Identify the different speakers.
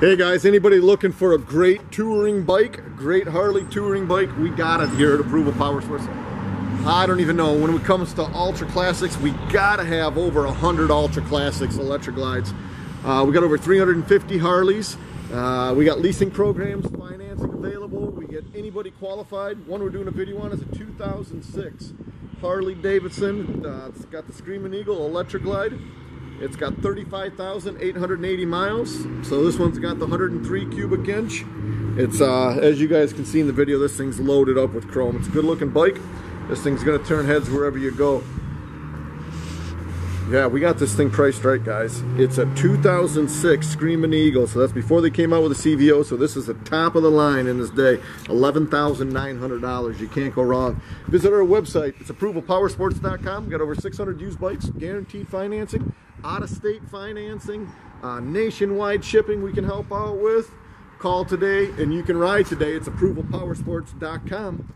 Speaker 1: Hey guys, anybody looking for a great touring bike, great Harley touring bike, we got it here at Approval Power Sports. I don't even know, when it comes to Ultra Classics, we gotta have over 100 Ultra Classics Electra Glides. Uh, we got over 350 Harleys. Uh, we got leasing programs, financing available. We get anybody qualified. One we're doing a video on is a 2006 Harley Davidson. Uh, it's got the Screaming Eagle Electra Glide. It's got 35,880 miles. So this one's got the 103 cubic inch. It's, uh, as you guys can see in the video, this thing's loaded up with chrome. It's a good looking bike. This thing's gonna turn heads wherever you go. Yeah, we got this thing priced right, guys. It's a 2006 Screaming Eagle, so that's before they came out with a CVO, so this is the top of the line in this day. $11,900. You can't go wrong. Visit our website. It's approvalpowersports.com. We got over 600 used bikes, guaranteed financing out-of-state financing, uh, nationwide shipping we can help out with. Call today and you can ride today. It's approvalpowersports.com.